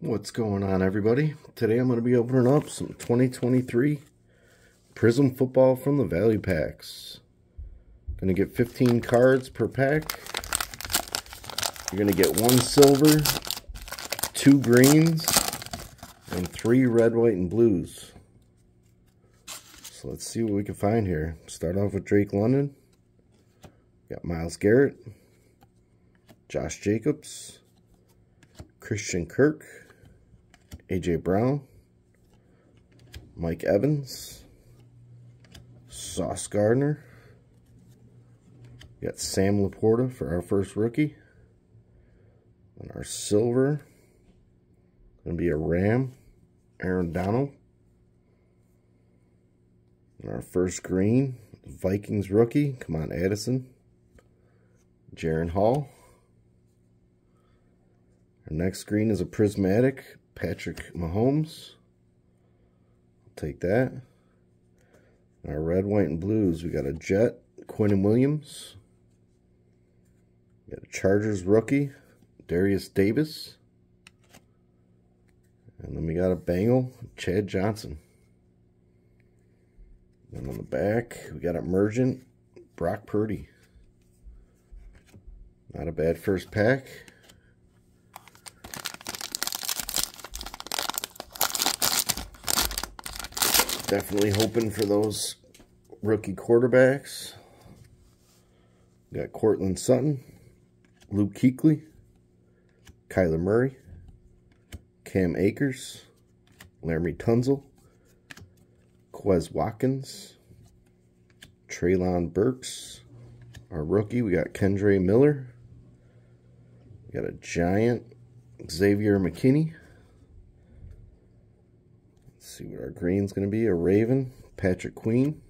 What's going on everybody? Today I'm going to be opening up some 2023 Prizm Football from the Value Packs. Going to get 15 cards per pack. You're going to get one silver, two greens, and three red, white, and blues. So let's see what we can find here. Start off with Drake London. Got Myles Garrett, Josh Jacobs, Christian Kirk, A.J. Brown, Mike Evans, Sauce Gardner. We got Sam LaPorta for our first rookie. And our silver, going to be a Ram, Aaron Donald. And our first green, Vikings rookie, come on Addison, Jaren Hall. Our next screen is a prismatic Patrick Mahomes. I'll take that. Our red, white, and blues, we got a Jet, Quinnen Williams. We got a Chargers rookie, Derius Davis. And then we got a Bengal, Chad Johnson. And on the back, we got Emergent, Brock Purdy. Not a bad first pack. Definitely hoping for those rookie quarterbacks. Got Courtland Sutton, Luke Kuechly, Kyler Murray, Cam Akers, Laremy Tunsil, Quez Watkins, Treylon Burks, our rookie. We got Kendre Miller. We got a giant Xavier McKinney see what our green's going to be. A Raven, Patrick Queen.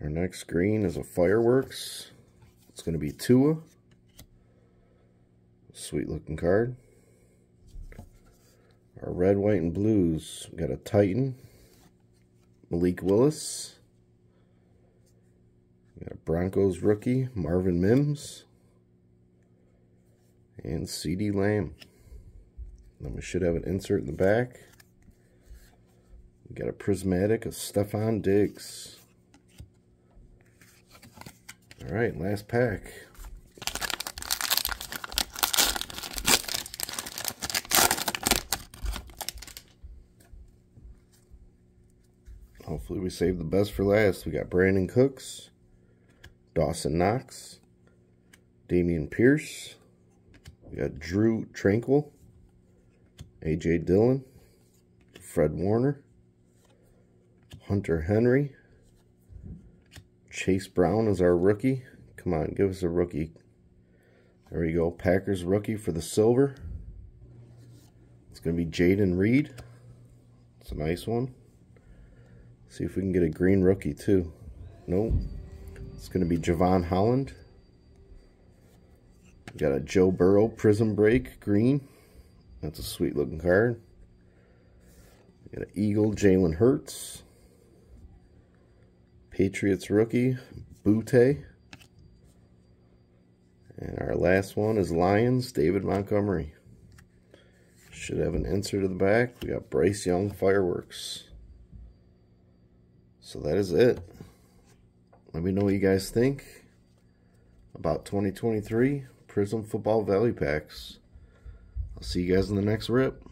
Our next green is a Fireworks. It's going to be Tua. Sweet looking card. Our red, white, and blues. We got a Titan. Malik Willis. We got a Broncos rookie, Marvin Mims. And CeeDee Lamb. Then we should have an insert in the back. We got a prismatic of Stefon Diggs. All right, last pack. Hopefully we save the best for last. We got Brandin Cooks, Dawson Knox, Dameon Pierce. We got Drew Tranquill, A.J. Dillon, Fred Warner, Hunter Henry. Chase Brown is our rookie. Come on, give us a rookie. There we go. Packers rookie for the silver. It's going to be Jayden Reed. It's a nice one. See if we can get a green rookie too. Nope. It's going to be Jevon Holland. We got a Joe Burrow Prism Break green. That's a sweet looking card. We got an Eagle Jalen Hurts. Patriots rookie, Boutte. And our last one is Lions, David Montgomery. Should have an insert to the back. We got Bryce Young Fireworks. So that is it. Let me know what you guys think about 2023 Prizm Football Value Packs. I'll see you guys in the next rip.